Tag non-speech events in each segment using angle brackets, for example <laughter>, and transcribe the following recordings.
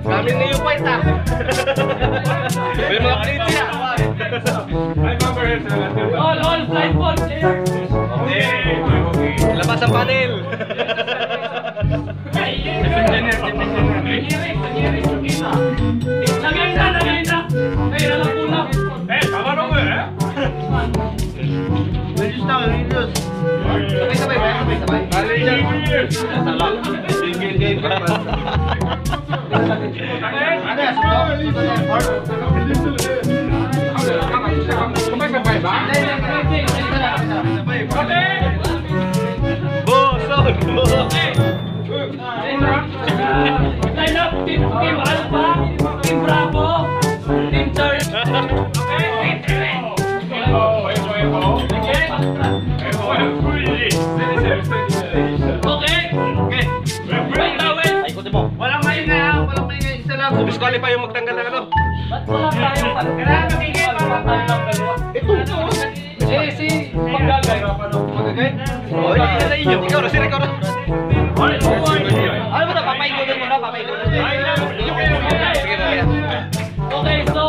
Kami ni Yupay ta. May mga plate siya. All, all, blindfold. Vô sơn vô. Line up team team Alpha, team Bravo, team Charlie. Okay, team Charlie. Oh, enjoy, enjoy. Okay. Lang. Disqualify yung magtanggal ng ano. Ba't wala tayong pag- Kailangan magiging pamatay ng dalawa. Ito, ito. Eh, si Magagay. Magagay? Oh, hindi na sa inyo. Ikaw na, sir, ikaw na. Ano ba na? Papaikutin mo na, papaikutin. Okay, so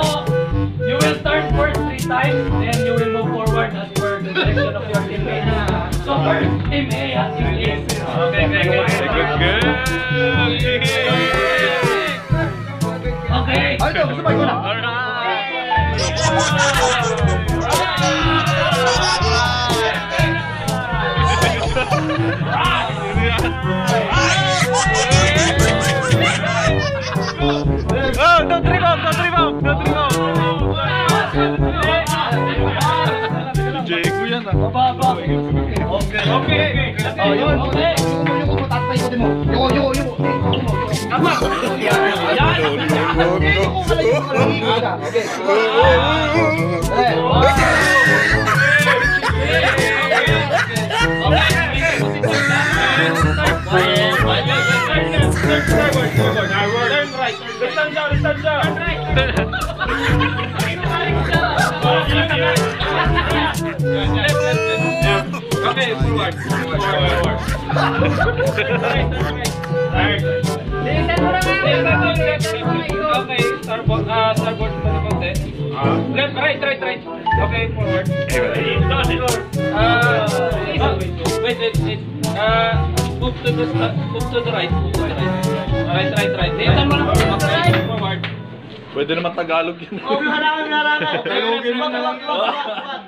you will turn first three times, then you will move forward as per the direction of your teammate. So first, team A at team A. Okay, okay, Good, good. 말이야 무슨 말이야? 너 드리밤 너 드리밤 너 드리밤 이제 구현아 봐봐. 오케이 오케이. 오케이 어 이건 でもようようよう頑張るやややややや Okay, forward. Forward. Okay, starboard, ah, starboard pa na konti. Left, right, right, right. Okay, forward. Ah, wait, wait, wait. Ah, move to the, move to the right, move to the right. Right, right, right. Dito mo na. Okay, forward. Pwede naman Tagalog yun. Talugin mo na lang. Ah,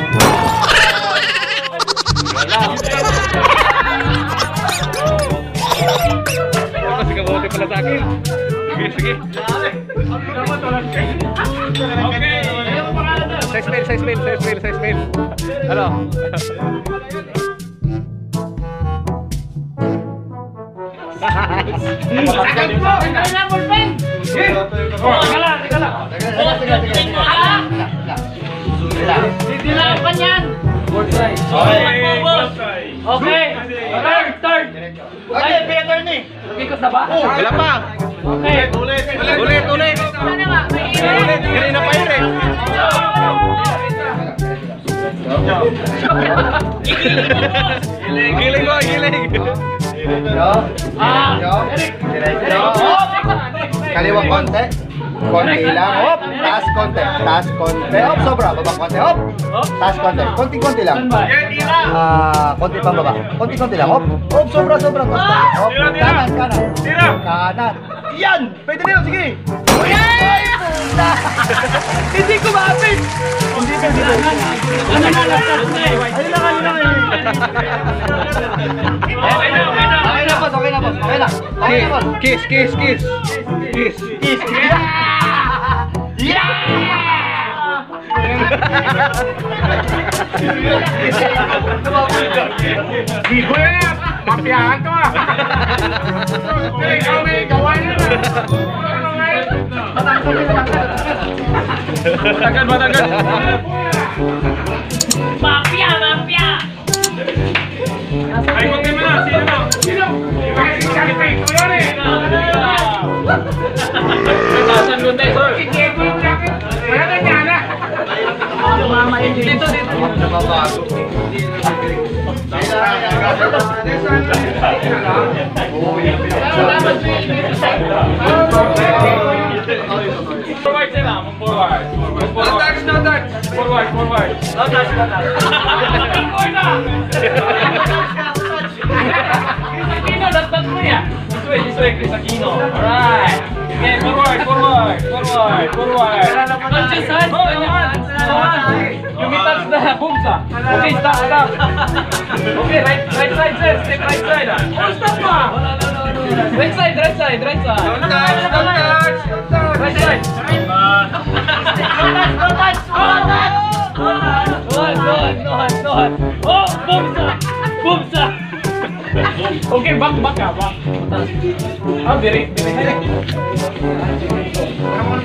Sige. Okay. Size mail, size mail, size mail, size mail. Ano? Okay. Third, third. Okay, pay attorney. Ikot na ba? Wala pa. Okay. Ulit, ulit. Ulit, kanina pa yun eh. Giling giling. Ah. Kaliwa konti. Konti lang. Hop. Taas konti. Taas konti. Hop. Sobra. Baba konti. Hop. Taas konti. Konti-konti lang. Ah, konti pang baba. Konti-konti lang. Hop. Hop. Sobra, sobra. Taas. Hop. Kanan, kanan. Kanan. Yan. Pwede na yun. Sige. Ay, <laughs> puta. Hindi ko maapit. Hindi ka, hindi ka. Ayun lang, ayun lang. Okay na, okay na. Okay na, boss. Okay na, boss. Okay na. Okay na, boss. Kiss, kiss, kiss. Kiss. Gigo yan! Mafiaan to ah. Hey, kami gawain na. Batakan, batakan. Mafia, mafia. Ay, kung di mana, sino? Sino? Pagkasan ko tayo, sir. Kikebo yung jacket. Wala na niya na. Dito, dito. Nakabago. Dito. Forward, Tela, move forward. No touch, no touch. Forward, forward. No touch, no touch. Crisakino, that's not Korea. This way, this way, Crisakino. Alright. Okay, forward, forward, forward, forward. Don't just hide. Go on, go on. boom sa. Okay, stop, stop. Okay, right, right side, sir. Step right side. Oh, stop ma. Right side, right side, right side. Don't touch, don't touch, don't touch. Right side. Don't touch, don't Oh, boom sa. Okay, back, back ah, back. Ah, birik, birik. Come on,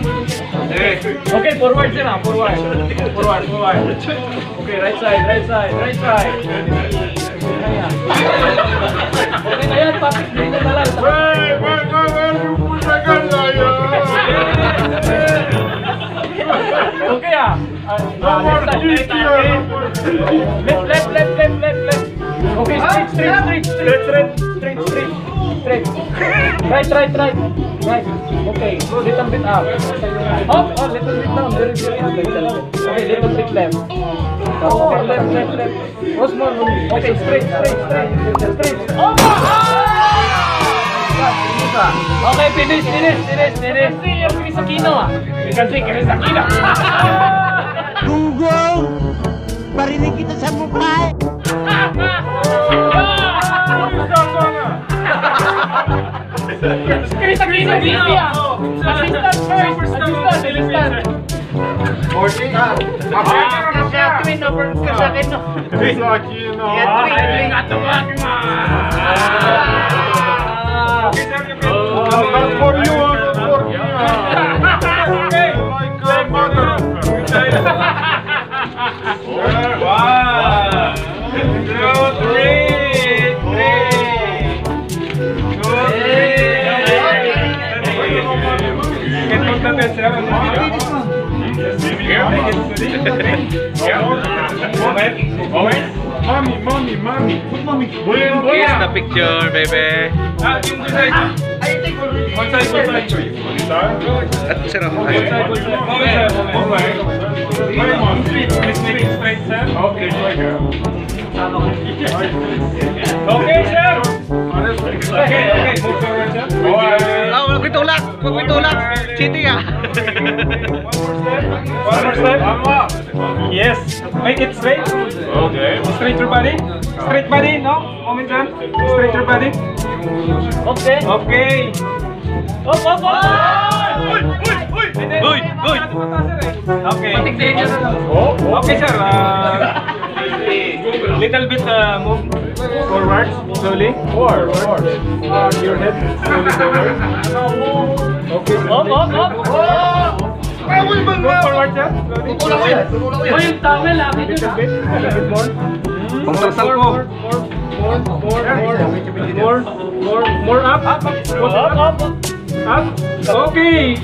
Okay, forward sila, forward. Forward, forward. Okay, right side, right side, right side. Okay na yan, papit dito na lang. Wey, wey, wey, wey, pupusakan na yan. Okay ah. ah no more GT. Left, left, left, left, left, left. Okay, straight, straight, straight, straight, straight, straight, straight. Right, right, right. Right. Okay, little bit up. Up, oh, little bit down. Very, very up. Okay, little bit left. Okay, left, left, left. Once more. Okay, straight, straight, straight, straight. Oh! Okay, finish, finish, finish, finish. See, yung Chris Aquino ah. See Chris Aquino. Gunggong! Parinig kita sa mukha! Chris, agree na Vipia! Assistant first! Assistant! Assistant! Morning, ha? Apparent ka siya! Twin, apparent ka sa akin, no? Lucky, no? Yeah, twin, twin! Ato ba, ma? For you, for you! Oh my God, mother! Mommy, mommy, mommy. Mommy. The picture, baby. One side, one side. One side. One side. One side. Okay, right here. Okay, sir. Okay, okay. Move forward, sir. Oh, itulak. Wala ko itulak. Cheating ah. One more step. One more. Yes. Make it straight. Okay. Straight your body. Straight body, no? Moment, sir. Straight your body. Okay. Okay. Up, up, up. Uy, uy, uy. Uy, uy. Okay. Okay, sir. Uh, little bit uh, move forward, slowly. Forward, forward. Your head slowly forward. Okay. Up, up, up. Move forward, sir. Slowly. Yung towel ah. Little bit, little bit more. Pangsalsal ko. More, more, more, more, more, more, more up, up, up, up, up, up. Okay,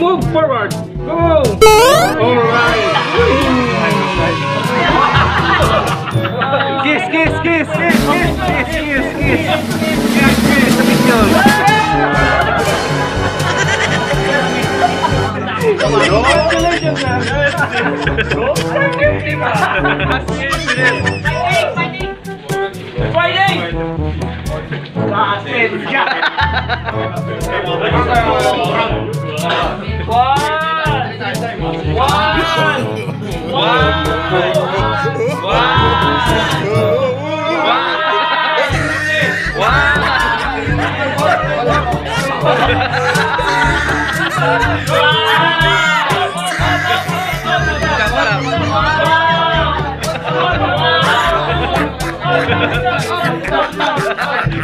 move forward. Go. All right. <laughs> Kiss, kiss, kiss, kiss, kiss, kiss, kiss, kiss. Kiss, kiss, sa picture. Congratulations, Fighting! One Wah.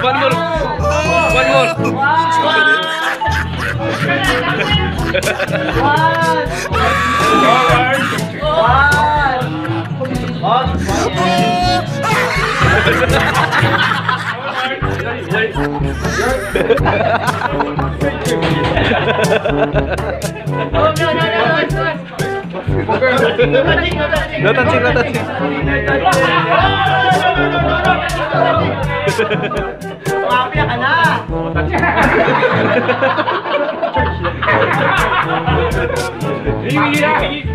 One more. One more. Wow. Oh, no, no, no, no, it's not. No touching, no touching. Mafia ka na! Church.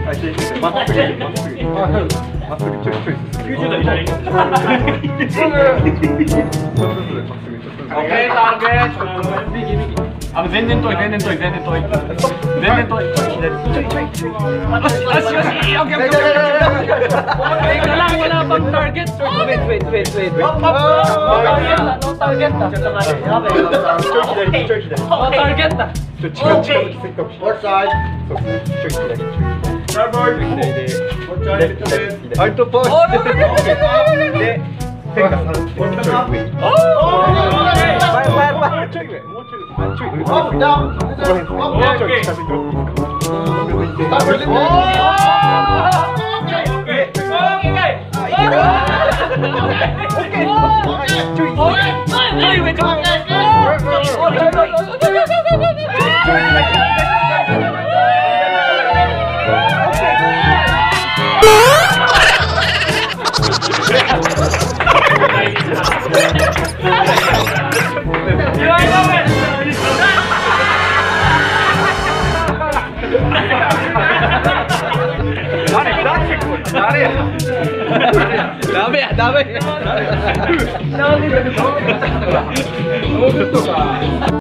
Church. Church. Church. まっすぐちょいちょい進んで。90度左。ちょっとずつまっすぐちょっとずつ。オッケーオッケー。右右。あの前年遠い前年遠い前年遠い。前年遠い。左。ちょいちょいちょい。よしよし。オッケーオッケーオッケー。Kailangan wala pang target. Wait wait wait wait. Up up. No target na. No target na. No target na. ちょっと近く近く近く。Left side. そうですね。ちょい左ちょい。Starboard. Left, left, left. Hard to post. Oh, no, no, no, no, no, no. Take us out. Put them up. Oh! Fire, fire, fire. Trick me. Trick me. Up, down. Up, down. Okay. Starboard. Oh! Dami ah, dami. Dami. Dami.